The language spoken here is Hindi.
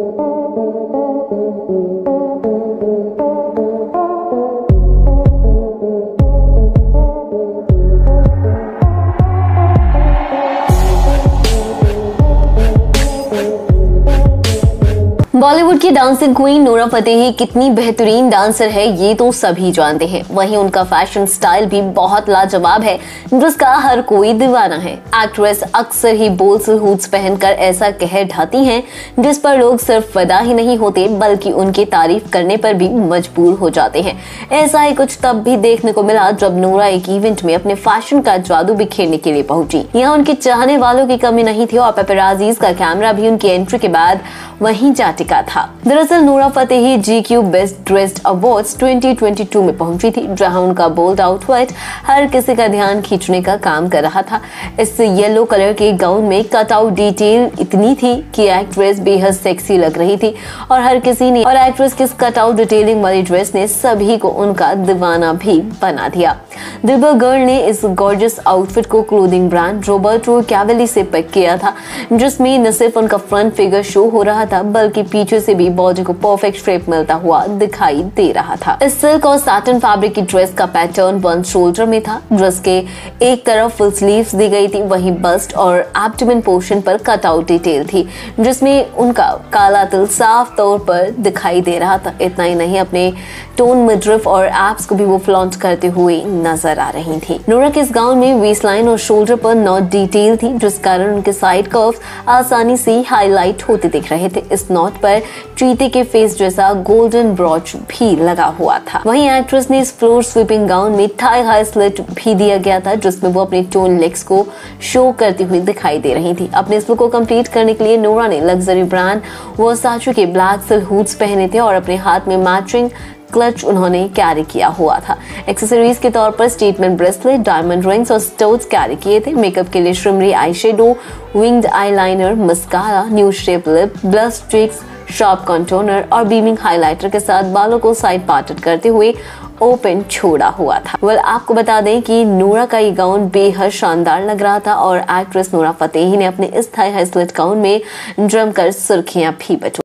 Thank you. बॉलीवुड की डांसिंग क्वीन नोरा फतेही कितनी बेहतरीन डांसर है, ये तो सभी जानते हैं। वहीं उनका फ़ैशन स्टाइल भी बहुत लाजवाब है, जिसका हर कोई दीवाना है। एक्ट्रेस अक्सर ही बोल्स हुड्स पहनकर ऐसा कह ढाती हैं, जिस पर लोग सिर्फ़ फदा ही नहीं होते, बल्कि उनकी तारीफ़ करने पर भी मजबूर हो जाते हैं। ऐसा ही कुछ तब भी देखने को मिला, जब नोरा एक इवेंट में अपने फ़ैशन का जादू बिखेरने के लिए पहुँची। यहाँ उनके चाहने वालों की कमी नहीं थी और पेपराजीज का कैमरा भी उनकी एंट्री के बाद वहीं जा था। दरअसल Nora Fatehi ji GQ best dressed awards 2022 में पहुँची थी, जहाँ उनका बोल्ड आउटफिट हर किसी का ध्यान खींचने का काम कर रहा था। इस येलो कलर के गाउन में कट आउट डिटेल इतनी थी कि एक्ट्रेस बेहद सेक्सी लग रही थी और हर किसी ने और एक्ट्रेस की कट आउट डिटेलिंग वाली ड्रेस ने सभी को उनका दीवाना भी बना दिया। दिलबर गर्ल ने इस गॉर्जियस आउटफिट को क्लोथिंग ब्रांड रोबर्टो कैवेली से पिक किया था, जिसमें न सिर्फ़ उनका फ्रंट फिगर शो हो रहा था, बल्कि पीछे से भी बॉडी को परफेक्ट शेप मिलता हुआ दिखाई दे रहा था। इस सिल्क और साटन फैब्रिक की ड्रेस का पैटर्न वन शोल्डर में था। ड्रेस के एक तरफ़ फुल स्लीव्स दी गई थी, वहीं बस्ट और एब्डोमेन पोर्शन पर कट आउट डिटेल थी, जिसमें उनका काला तिल साफ़ तौर पर दिखाई दे रहा था। इतना ही नहीं, अपने टोन मिड्रिफ और एप्स को भी वो फ्लॉन्ट करते हुए नज़र आ रही थी। नोरा के इस गाउन में वेस्ट लाइन और शोल्डर पर नॉट डिटेल थी, जिस कारण उनके साइड कर्व आसानी से हाईलाइट होते दिख रहे थे। इस नॉट पर चीते के फेस जैसा गोल्डन ब्रॉच भी लगा हुआ था। वहीं एक्ट्रेस ने इस फ्लोर स्वीपिंग गाउन में थाई हाई स्लिट भी दिया गया था, जिसमें वो अपने टोन लेग्स को शो करती हुई दिखाई दे रही थी। अपने इस को कंप्लीट करने के लिए नोरा ने लग्जरी ब्रांड वर्साचे के ब्लैक सिल्क हुड्स पहने थे और अपने हाथ में मैचिंग क्लच उन्होंने कैरी किया हुआ था। एक्सेसरीज के तौर पर स्टेटमेंट ब्रेसलेट डायमंड रिंग्स और स्टोन्स कैरी किए थे। मेकअप के लिए shimmery eye shadow winged eye liner mascara nude shade lip blush streaks sharp contour और बीमिंग हाइलाइटर के साथ बालों को साइड पार्टेड करते हुए ओपन छोड़ा हुआ था। वेल well, आपको बता दें कि नूरा का ये गाउन बेहद शानदार लग रहा था और एक्ट्रेस नूरा फतेही ने अपने इस थाई गाउन में ड्रम कर सुर्खियाँ भी बटो